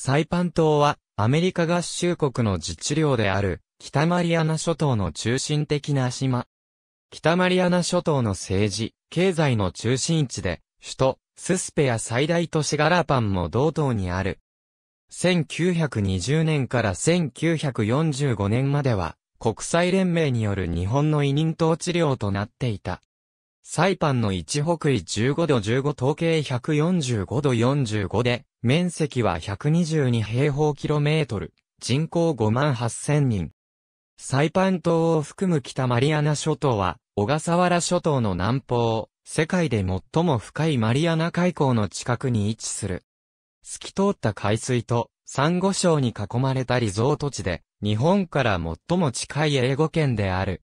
サイパン島は、アメリカ合衆国の自治領である、北マリアナ諸島の中心的な島。北マリアナ諸島の政治、経済の中心地で、首都、ススペや最大都市ガラパンも同島にある。1920年から1945年までは、国際連盟による日本の委任統治領となっていた。サイパンの1北緯15度15統計145度45で、面積は122平方キロメートル、人口5万8000人。サイパン島を含む北マリアナ諸島は、小笠原諸島の南方、世界で最も深いマリアナ海溝の近くに位置する。透き通った海水と、サンゴ礁に囲まれたリゾート地で、日本から最も近い英語圏である。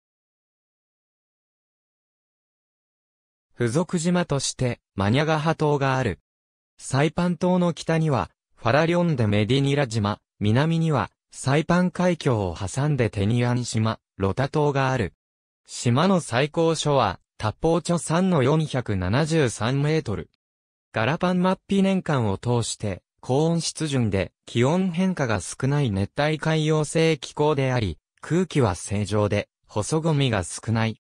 付属島として、マニャガハ島がある。サイパン島の北には、ファラリョンでメディニラ島、南には、サイパン海峡を挟んでテニアン島、ロタ島がある。島の最高所は、タッポーチョ山の473メートル。ガラパンマッピ年間を通して、高温湿潤で気温変化が少ない熱帯海洋性気候であり、空気は正常で、細ゴミが少ない。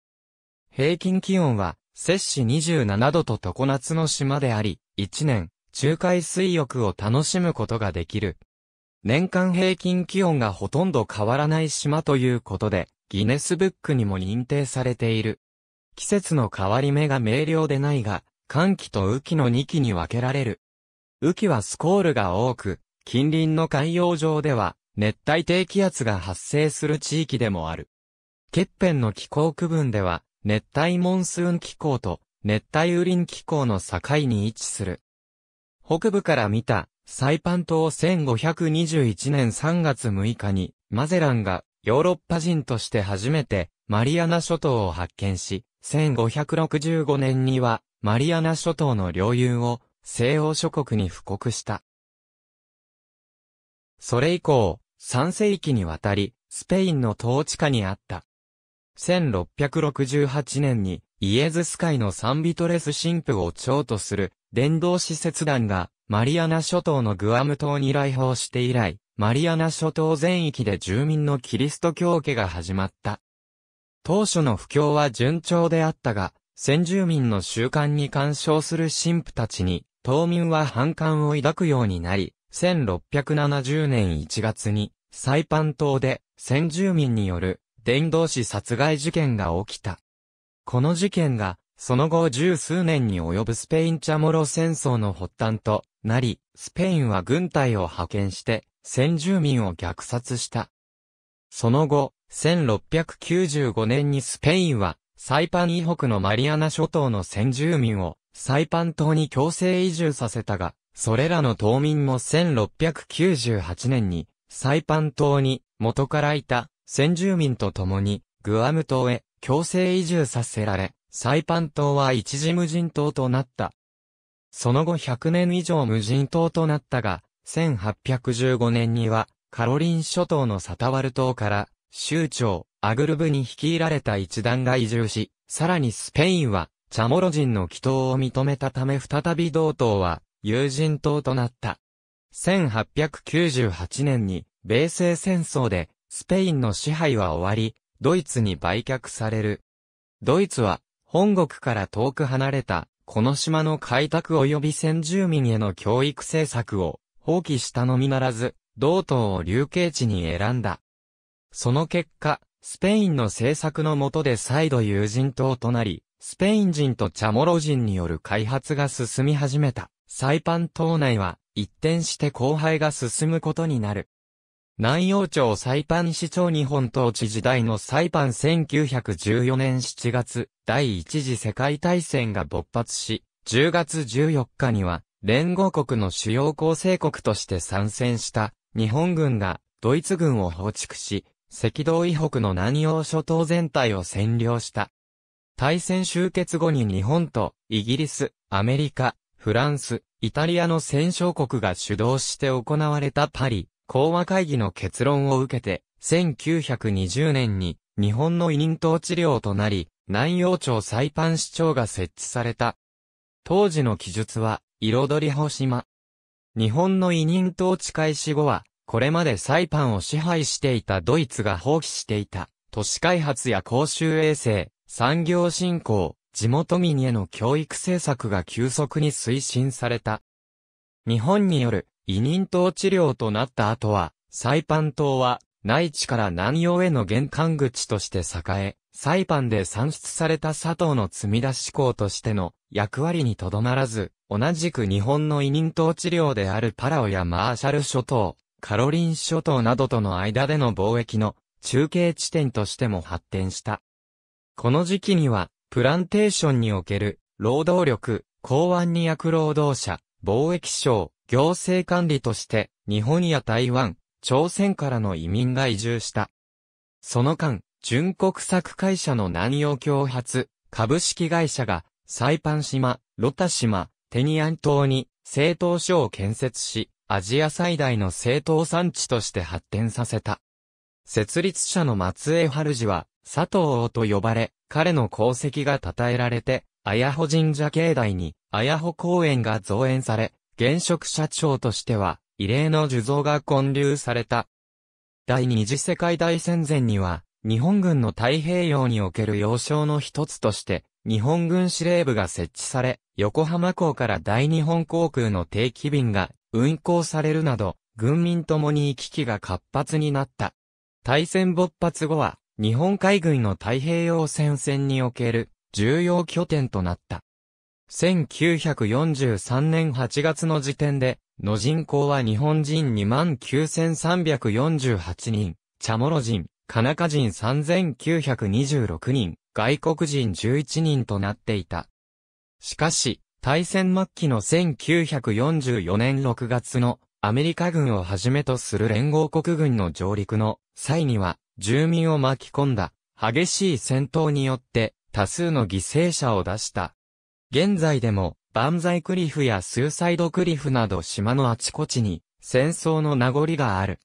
平均気温は、摂氏27度と常夏の島であり、1年、中海水浴を楽しむことができる。年間平均気温がほとんど変わらない島ということで、ギネスブックにも認定されている。季節の変わり目が明瞭でないが、寒気と雨季の2期に分けられる。雨季はスコールが多く、近隣の海洋上では、熱帯低気圧が発生する地域でもある。欠片の気候区分では、熱帯モンスーン気候と熱帯雨林気候の境に位置する。北部から見たサイパン島1521年3月6日にマゼランがヨーロッパ人として初めてマリアナ諸島を発見し、1565年にはマリアナ諸島の領有を西欧諸国に布告した。それ以降、3世紀にわたり、スペインの統治下にあった。1668年に、イエズス海のサンビトレス神父を長とする、伝道施設団が、マリアナ諸島のグアム島に来訪して以来、マリアナ諸島全域で住民のキリスト教家が始まった。当初の不況は順調であったが、先住民の習慣に干渉する神父たちに、島民は反感を抱くようになり、1670年1月に、サイパン島で先住民による伝道師殺害事件が起きた。この事件が、その後十数年に及ぶスペインチャモロ戦争の発端となり、スペインは軍隊を派遣して、先住民を虐殺した。その後、1695年にスペインは、サイパン以北のマリアナ諸島の先住民を、サイパン島に強制移住させたが、それらの島民も1698年に、サイパン島に元からいた先住民と共に、グアム島へ強制移住させられ、サイパン島は一時無人島となった。その後100年以上無人島となったが、1815年には、カロリン諸島のサタワル島から、州長、アグルブに率いられた一団が移住し、さらにスペインは、チャモロ人の祈祷を認めたため再び同島は、友人島となった。1898年に、米西戦争で、スペインの支配は終わり、ドイツに売却される。ドイツは、本国から遠く離れた、この島の開拓及び先住民への教育政策を放棄したのみならず、同島を流刑地に選んだ。その結果、スペインの政策の下で再度友人島となり、スペイン人とチャモロ人による開発が進み始めた。サイパン島内は、一転して荒廃が進むことになる。南洋町サイパン市長日本統治時代のサイパン1914年7月、第一次世界大戦が勃発し、10月14日には、連合国の主要構成国として参戦した日本軍がドイツ軍を放逐し、赤道以北の南洋諸島全体を占領した。大戦終結後に日本とイギリス、アメリカ、フランス、イタリアの戦勝国が主導して行われたパリ、講和会議の結論を受けて、1920年に日本の委任統治領となり、南洋町サイパン市長が設置された。当時の記述は、彩り星島。日本の委任統治開始後は、これまでサイパンを支配していたドイツが放棄していた、都市開発や公衆衛生、産業振興、地元民への教育政策が急速に推進された。日本による委任統治領となった後は、サイパン島は内地から南洋への玄関口として栄え、サイパンで産出された砂糖の積み出し港としての役割にとどまらず、同じく日本の委任統治領であるパラオやマーシャル諸島、カロリン諸島などとの間での貿易の中継地点としても発展した。この時期には、プランテーションにおける労働力、港湾に役労働者、貿易省、行政管理として、日本や台湾、朝鮮からの移民が移住した。その間、純国策会社の南洋共発、株式会社が、サイパン島、ロタ島、テニアン島に、製糖所を建設し、アジア最大の製糖産地として発展させた。設立者の松江春治は、佐藤王と呼ばれ、彼の功績が称えられて、綾穂神社境内に、綾穂公園が造園され、現職社長としては、異例の樹造が建立された。第二次世界大戦前には、日本軍の太平洋における要衝の一つとして、日本軍司令部が設置され、横浜港から大日本航空の定期便が運航されるなど、軍民ともに行き来が活発になった。大戦勃発後は、日本海軍の太平洋戦線における重要拠点となった。1943年8月の時点で、の人口は日本人29,348人、チャモロ人、カナカ人3,926人、外国人11人となっていた。しかし、大戦末期の1944年6月のアメリカ軍をはじめとする連合国軍の上陸の際には、住民を巻き込んだ激しい戦闘によって多数の犠牲者を出した。現在でも、バンザイクリフやスーサイドクリフなど島のあちこちに戦争の名残がある。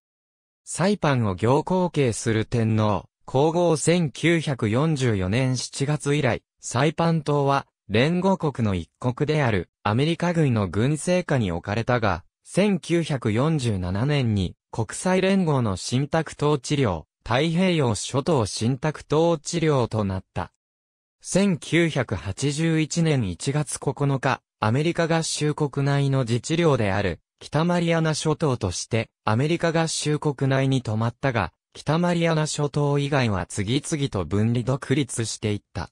サイパンを行後継する天皇、皇后1944年7月以来、サイパン島は連合国の一国であるアメリカ軍の軍政下に置かれたが、1947年に国際連合の新宅統治領、太平洋諸島新宅統治領となった。1981年1月9日、アメリカ合衆国内の自治領である北マリアナ諸島としてアメリカ合衆国内に止まったが、北マリアナ諸島以外は次々と分離独立していった。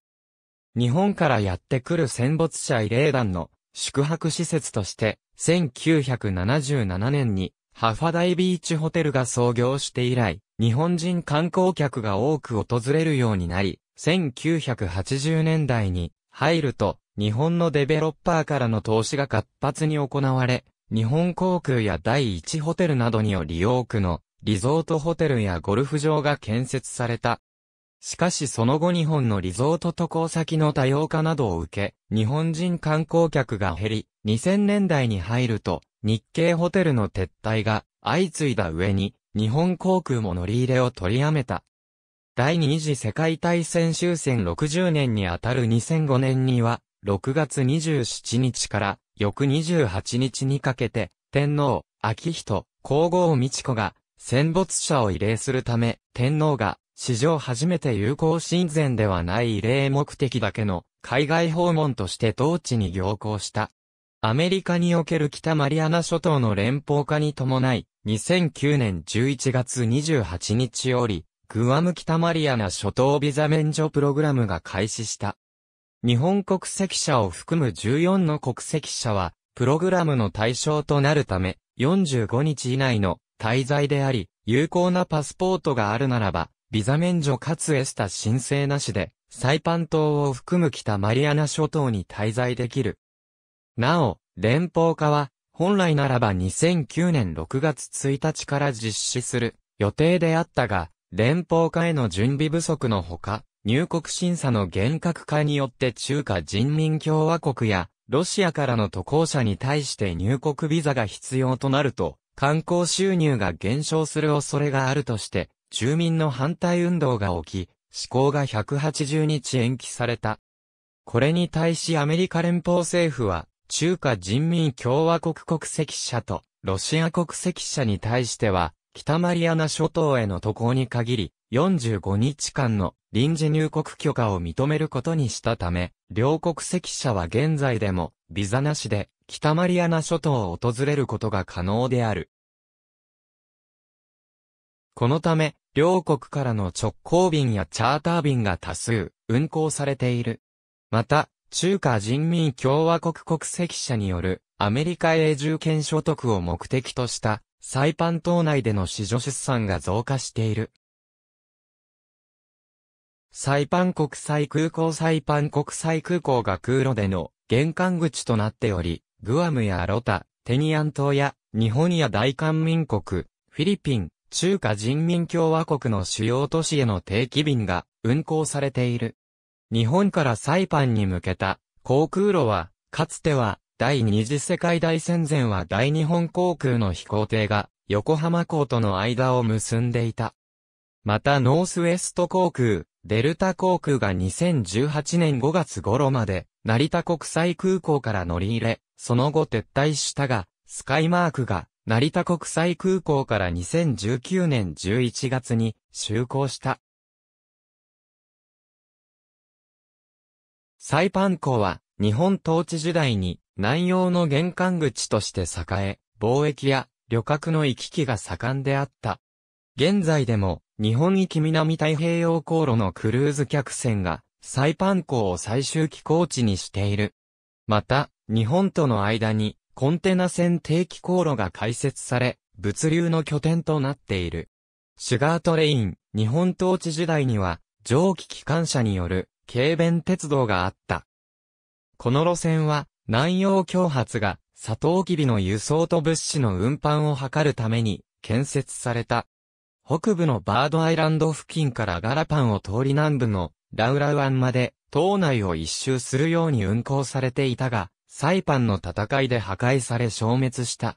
日本からやってくる戦没者慰霊団の宿泊施設として、1977年にハファダイビーチホテルが創業して以来、日本人観光客が多く訪れるようになり、1980年代に入ると、日本のデベロッパーからの投資が活発に行われ、日本航空や第一ホテルなどにより多くのリゾートホテルやゴルフ場が建設された。しかしその後日本のリゾート渡航先の多様化などを受け、日本人観光客が減り、2000年代に入ると、日系ホテルの撤退が相次いだ上に、日本航空も乗り入れを取りやめた。第二次世界大戦終戦60年にあたる2005年には、6月27日から翌28日にかけて、天皇、秋人、皇后美智子が戦没者を慰霊するため、天皇が史上初めて友好親善ではない慰霊目的だけの海外訪問として統治に行行した。アメリカにおける北マリアナ諸島の連邦化に伴い、2009年11月28日より、グアム北マリアナ諸島ビザ免除プログラムが開始した。日本国籍者を含む14の国籍者は、プログラムの対象となるため、45日以内の滞在であり、有効なパスポートがあるならば、ビザ免除かつエスタ申請なしで、サイパン島を含む北マリアナ諸島に滞在できる。なお、連邦化は、本来ならば2009年6月1日から実施する予定であったが、連邦化への準備不足のほか、入国審査の厳格化によって中華人民共和国やロシアからの渡航者に対して入国ビザが必要となると、観光収入が減少する恐れがあるとして、住民の反対運動が起き、施行が180日延期された。これに対しアメリカ連邦政府は、中華人民共和国国籍者とロシア国籍者に対しては、北マリアナ諸島への渡航に限り、45日間の臨時入国許可を認めることにしたため、両国籍者は現在でも、ビザなしで、北マリアナ諸島を訪れることが可能である。このため、両国からの直行便やチャーター便が多数、運航されている。また、中華人民共和国国籍者によるアメリカ永住権所得を目的としたサイパン島内での死女出産が増加している。サイパン国際空港サイパン国際空港が空路での玄関口となっており、グアムやロタ、テニアン島や日本や大韓民国、フィリピン、中華人民共和国の主要都市への定期便が運航されている。日本からサイパンに向けた航空路は、かつては第二次世界大戦前は大日本航空の飛行艇が横浜港との間を結んでいた。またノースウェスト航空、デルタ航空が2018年5月頃まで成田国際空港から乗り入れ、その後撤退したが、スカイマークが成田国際空港から2019年11月に就航した。サイパン港は日本統治時代に南洋の玄関口として栄え、貿易や旅客の行き来が盛んであった。現在でも日本行き南太平洋航路のクルーズ客船がサイパン港を最終寄港地にしている。また、日本との間にコンテナ船定期航路が開設され、物流の拠点となっている。シュガートレイン、日本統治時代には、蒸気機関車による軽便鉄道があった。この路線は、南洋共発が、サトウキビの輸送と物資の運搬を図るために、建設された。北部のバードアイランド付近からガラパンを通り南部のラウラウ湾まで、島内を一周するように運行されていたが、サイパンの戦いで破壊され消滅した。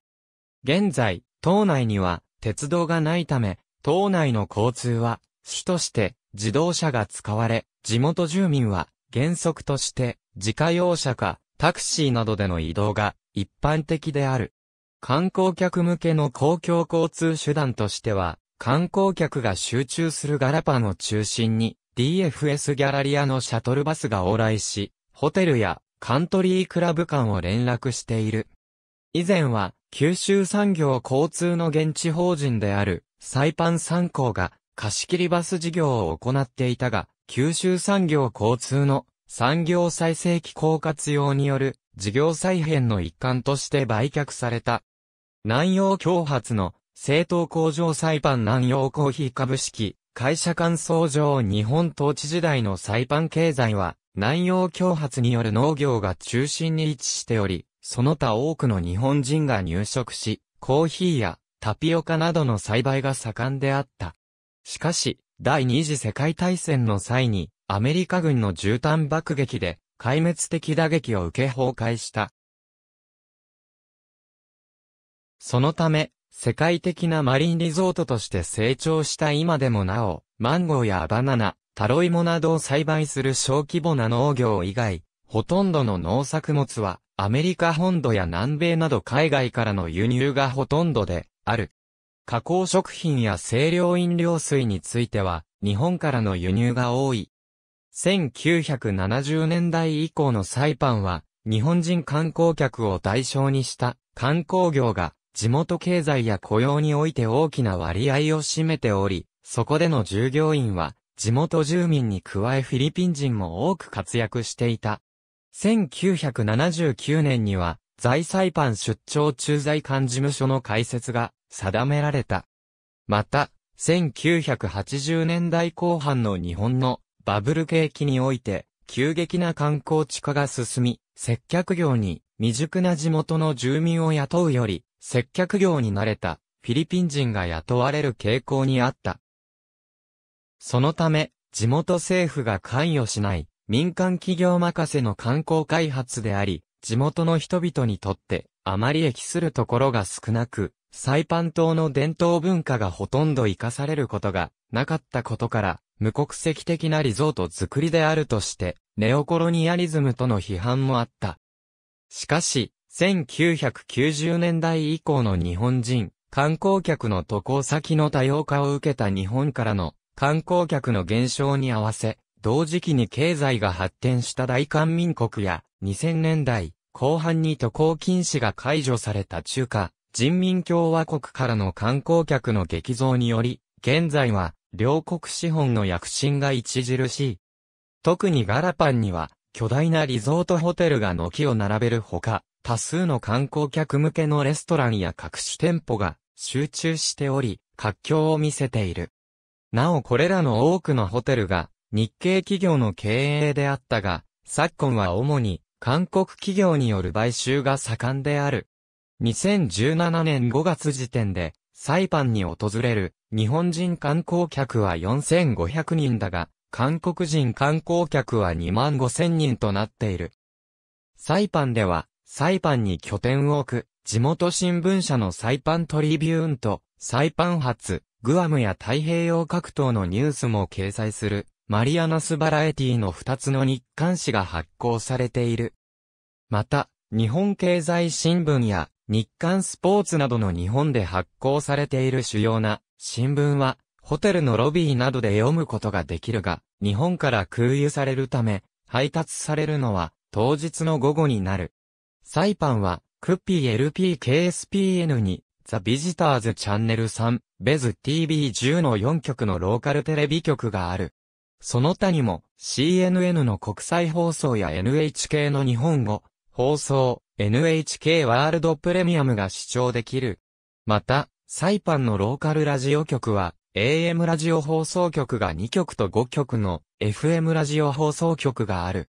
現在、島内には鉄道がないため、島内の交通は主として自動車が使われ、地元住民は原則として自家用車かタクシーなどでの移動が一般的である。観光客向けの公共交通手段としては、観光客が集中するガラパンを中心に DFS ギャラリアのシャトルバスが往来し、ホテルやカントリークラブ間を連絡している。以前は九州産業交通の現地法人であるサイパン三行が貸切バス事業を行っていたが、九州産業交通の産業再生機構活用による事業再編の一環として売却された。南洋共発の政党工場サイパン南洋コーヒー株式会社間創上日本統治時代のサイパン経済は南洋共発による農業が中心に位置しており、その他多くの日本人が入植し、コーヒーやタピオカなどの栽培が盛んであった。しかし、第二次世界大戦の際に、アメリカ軍の絨毯爆撃で、壊滅的打撃を受け崩壊した。そのため、世界的なマリンリゾートとして成長した今でもなお、マンゴーやバナナ、タロイモなどを栽培する小規模な農業以外、ほとんどの農作物は、アメリカ本土や南米など海外からの輸入がほとんどで、ある。加工食品や清涼飲料水については、日本からの輸入が多い。1970年代以降のサイパンは、日本人観光客を対象にした 観光業が地元経済や雇用において大きな割合を占めており、そこでの従業員は地元住民に加えフィリピン人も多く活躍していた。1979年には在サイパン出張駐在館事務所の開設が定められた。また、1980年代後半の日本のバブル景気において、急激な観光地化が進み、接客業に未熟な地元の住民を雇うより、接客業に慣れたフィリピン人が雇われる傾向にあった。そのため、地元政府が関与しない民間企業任せの観光開発であり、地元の人々にとってあまり益するところが少なく、サイパン島の伝統文化がほとんど活かされることがなかったことから、無国籍的なリゾート作りであるとして、ネオコロニアリズムとの批判もあった。しかし、1990年代以降の日本人、観光客の渡航先の多様化を受けた日本からの観光客の減少に合わせ、同時期に経済が発展した大韓民国や2000年代後半に渡航禁止が解除された中華人民共和国からの観光客の激増により、現在は両国資本の躍進が著しい。特にガラパンには巨大なリゾートホテルが軒を並べるほか、多数の観光客向けのレストランや各種店舗が集中しており、活況を見せている。なおこれらの多くのホテルが日系企業の経営であったが、昨今は主に韓国企業による買収が盛んである。2017年5月時点で、サイパンに訪れる日本人観光客は4500人だが、韓国人観光客は2万5000人となっている。サイパンでは、サイパンに拠点を置く、地元新聞社のサイパントリビューンと、サイパン発、グアムや太平洋各島のニュースも掲載する、マリアナスバラエティの2つの日刊誌が発行されている。また、日本経済新聞や日刊スポーツなどの日本で発行されている主要な新聞は、ホテルのロビーなどで読むことができるが、日本から空輸されるため、配達されるのは当日の午後になる。サイパンは、クッピー LPKSPN に、ザ・ビジターズチャンネル3、ベズ TV10 の4局のローカルテレビ局がある。その他にも、CNN の国際放送や NHK の日本語、放送、NHK ワールドプレミアムが視聴できる。また、サイパンのローカルラジオ局は、AM ラジオ放送局が2局と5局の FM ラジオ放送局がある。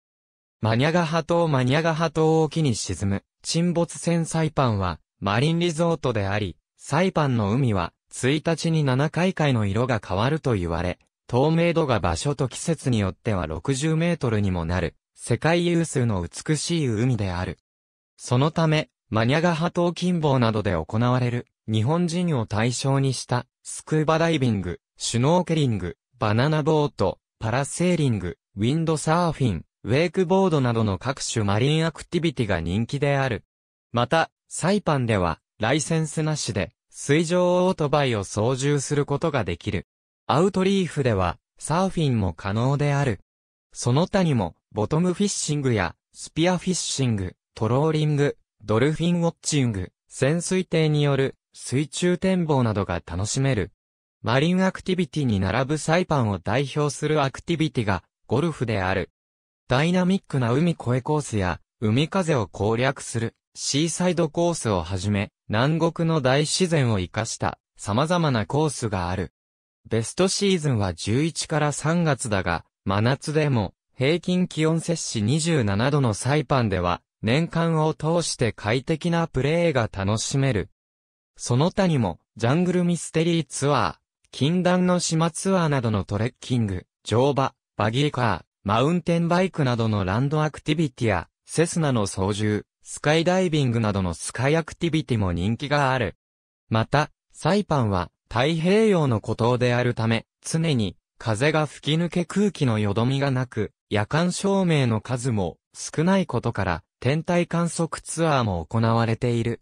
マニャガハ島マニャガハ島沖に沈む沈没船サイパンはマリンリゾートであり、サイパンの海は1日に7回海の色が変わると言われ、透明度が場所と季節によっては60メートルにもなる世界有数の美しい海である。そのため、マニャガハ島近傍などで行われる日本人を対象にしたスクーバダイビング、シュノーケリング、バナナボート、パラセーリング、ウィンドサーフィン、ウェイクボードなどの各種マリンアクティビティが人気である。また、サイパンでは、ライセンスなしで、水上オートバイを操縦することができる。アウトリーフでは、サーフィンも可能である。その他にも、ボトムフィッシングや、スピアフィッシング、トローリング、ドルフィンウォッチング、潜水艇による水中展望などが楽しめる。マリンアクティビティに並ぶサイパンを代表するアクティビティがゴルフである。ダイナミックな海越えコースや、海風を攻略する、シーサイドコースをはじめ、南国の大自然を活かした様々なコースがある。ベストシーズンは11から3月だが、真夏でも平均気温摂氏27度のサイパンでは、年間を通して快適なプレーが楽しめる。その他にも、ジャングルミステリーツアー、禁断の島ツアーなどのトレッキング、乗馬、バギーカー、マウンテンバイクなどのランドアクティビティや、セスナの操縦、スカイダイビングなどのスカイアクティビティも人気がある。また、サイパンは太平洋の孤島であるため、常に風が吹き抜け空気のよどみがなく、夜間照明の数も少ないことから、天体観測ツアーも行われている。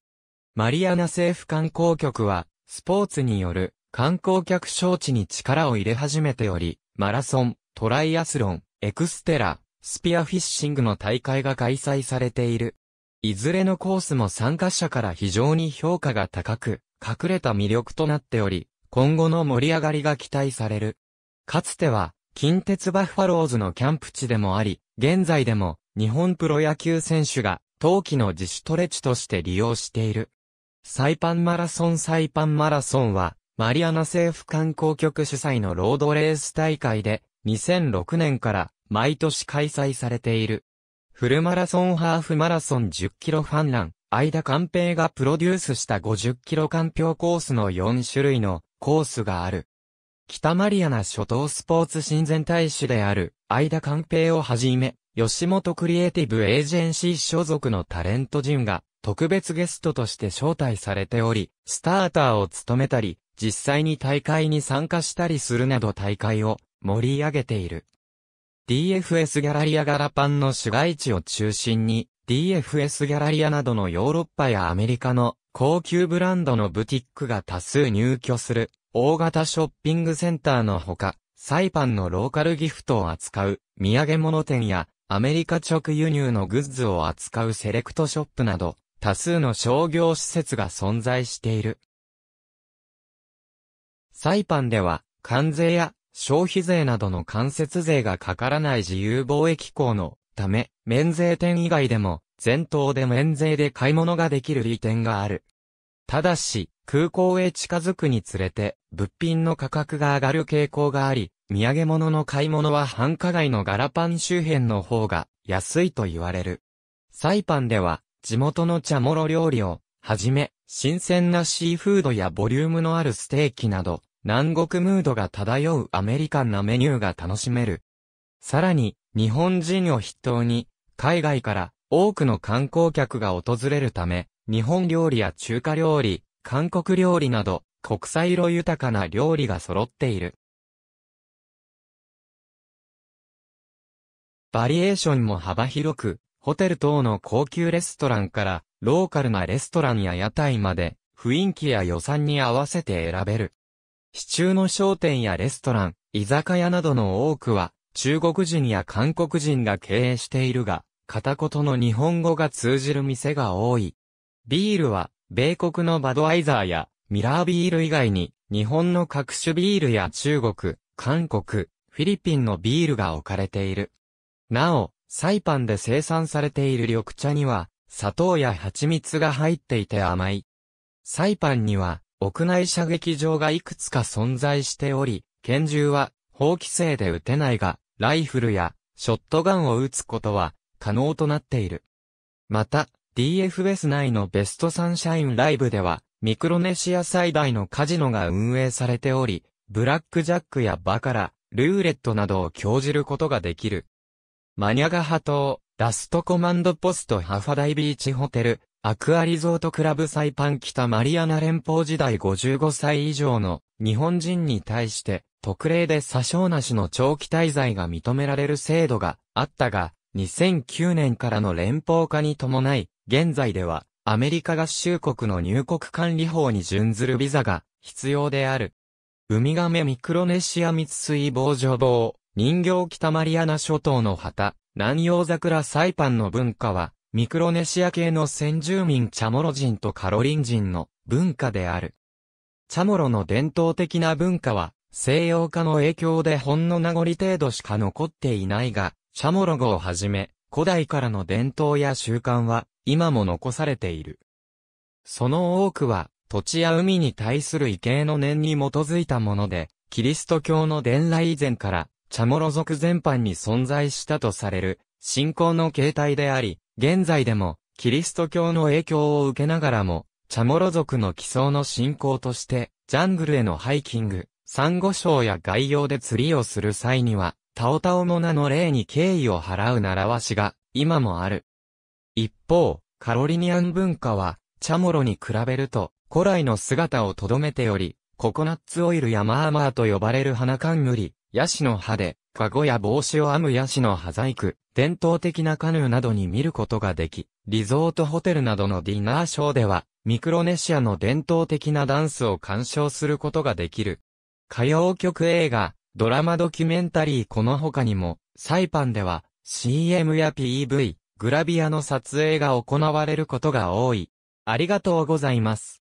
マリアナ政府観光局は、スポーツによる観光客招致に力を入れ始めており、マラソン、トライアスロン、エクステラ、スピアフィッシングの大会が開催されている。いずれのコースも参加者から非常に評価が高く、隠れた魅力となっており、今後の盛り上がりが期待される。かつては、近鉄バッファローズのキャンプ地でもあり、現在でも、日本プロ野球選手が、冬季の自主トレ地として利用している。サイパンマラソンサイパンマラソンは、マリアナ政府観光局主催のロードレース大会で、2006年から毎年開催されている。フルマラソンハーフマラソン10キロファンラン、間寛平がプロデュースした50キロ間標コースの4種類のコースがある。北マリアナ諸島スポーツ親善大使である間寛平をはじめ、吉本クリエイティブエージェンシー所属のタレント陣が特別ゲストとして招待されており、スターターを務めたり、実際に大会に参加したりするなど大会を盛り上げている。DFS ギャラリアガラパンの市街地を中心に、DFS ギャラリアなどのヨーロッパやアメリカの高級ブランドのブティックが多数入居する大型ショッピングセンターのほか、サイパンのローカルギフトを扱う土産物店やアメリカ直輸入のグッズを扱うセレクトショップなど多数の商業施設が存在している。サイパンでは関税や消費税などの間接税がかからない自由貿易港のため、免税店以外でも、全島で免税で買い物ができる利点がある。ただし、空港へ近づくにつれて、物品の価格が上がる傾向があり、土産物の買い物は繁華街のガラパン周辺の方が安いと言われる。サイパンでは、地元の茶モロ料理を、はじめ、新鮮なシーフードやボリュームのあるステーキなど、南国ムードが漂うアメリカンなメニューが楽しめる。さらに、日本人を筆頭に、海外から多くの観光客が訪れるため、日本料理や中華料理、韓国料理など、国際色豊かな料理が揃っている。バリエーションも幅広く、ホテル等の高級レストランから、ローカルなレストランや屋台まで、雰囲気や予算に合わせて選べる。市中の商店やレストラン、居酒屋などの多くは、中国人や韓国人が経営しているが、片言の日本語が通じる店が多い。ビールは、米国のバドワイザーやミラービール以外に、日本の各種ビールや中国、韓国、フィリピンのビールが置かれている。なお、サイパンで生産されている緑茶には、砂糖や蜂蜜が入っていて甘い。サイパンには、屋内射撃場がいくつか存在しており、拳銃は法規制で撃てないが、ライフルやショットガンを撃つことは可能となっている。また、DFS 内のベストサンシャインライブでは、ミクロネシア最大のカジノが運営されており、ブラックジャックやバカラ、ルーレットなどを興じることができる。マニャガハ島、ラストコマンドポストハファダイビーチホテル、アクアリゾートクラブサイパン北マリアナ連邦時代55歳以上の日本人に対して特例で詐称なしの長期滞在が認められる制度があったが、2009年からの連邦化に伴い、現在ではアメリカ合衆国の入国管理法に準ずるビザが必要である。ウミガメミクロネシア密水防除棒、人形北マリアナ諸島の旗、南洋桜サイパンの文化は、ミクロネシア系の先住民チャモロ人とカロリン人の文化である。チャモロの伝統的な文化は、西洋化の影響でほんの名残程度しか残っていないが、シャモロゴをはじめ、古代からの伝統や習慣は、今も残されている。その多くは、土地や海に対する畏敬の念に基づいたもので、キリスト教の伝来以前から、チャモロ族全般に存在したとされる、信仰の形態であり、現在でも、キリスト教の影響を受けながらも、チャモロ族の基礎の信仰として、ジャングルへのハイキング、サンゴ礁や外洋で釣りをする際には、タオタオの名の霊に敬意を払う習わしが、今もある。一方、カロリニアン文化は、チャモロに比べると、古来の姿を留めており、ココナッツオイルやマーマーと呼ばれる花冠、ヤシの葉で、カゴや帽子を編むヤシの葉細工、伝統的なカヌーなどに見ることができ、リゾートホテルなどのディナーショーでは、ミクロネシアの伝統的なダンスを鑑賞することができる。歌謡曲映画、ドラマドキュメンタリーこの他にも、サイパンでは CM や PV、グラビアの撮影が行われることが多い。ありがとうございます。